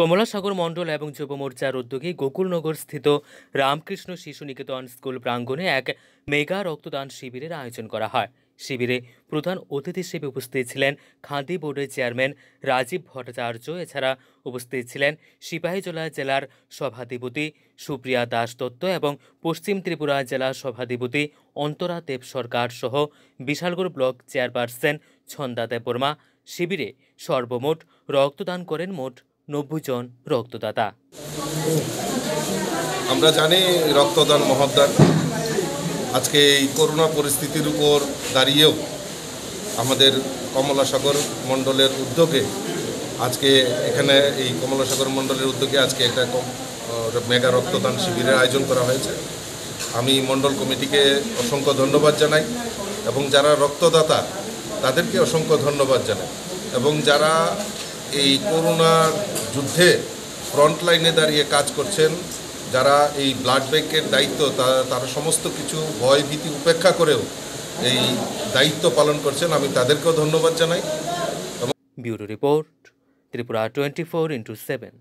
কমলাসাগর মণ্ডল এবং যুব মোর্চার উদ্যোগে গোকুলনগর স্থিত রামকৃষ্ণ শিশু নিকেতন স্কুল প্রাঙ্গণে এক মেগা রক্তদান শিবিরের আয়োজন করা হয়। শিবিরে প্রধান অতিথি হিসেবে উপস্থিত ছিলেন খাদি বোর্ডের চেয়ারম্যান রাজীব ভট্টাচার্য, এছাড়া উপস্থিত ছিলেন সিপাহীজলা জেলার সভাধিপতি সুপ্রিয়া দাস দত্ত এবং পশ্চিম ত্রিপুরা জেলা সভাধিপতি অন্তরা দেব সরকার সহ বিশালগড় ব্লক চেয়ারপারসন ছন্দা দেববর্মা শিবিরে সর্বমোট রক্তদান করেন মোট নব্বই জন রক্তদাতা। আমরা জানি রক্তদান মহদান আজকে এই করোনা পরিস্থিতির উপর দাঁড়িয়েও আমাদের কমলাসাগর মণ্ডলের উদ্যোগে আজকে এখানে এই কমলাসাগর মণ্ডলের উদ্যোগে আজকে একটা মেগা রক্তদান শিবিরের আয়োজন করা হয়েছে। আমি মণ্ডল কমিটিকে অসংখ্য ধন্যবাদ জানাই এবং যারা রক্তদাতা, তাদেরকে অসংখ্য ধন্যবাদ জানাই। এবং যারা এই করোনার যুদ্ধে ফ্রন্ট লাইনে দাঁড়িয়ে কাজ করছেন, যারা এই ব্লাড ব্যাংকের দায়িত্ব তারা সমস্ত কিছু ভয় ভীতি উপেক্ষা করেও এই দায়িত্ব পালন করছেন। আমি তাদেরকেও ধন্যবাদ জানাই। Bureau report, Tripura twenty four into seven.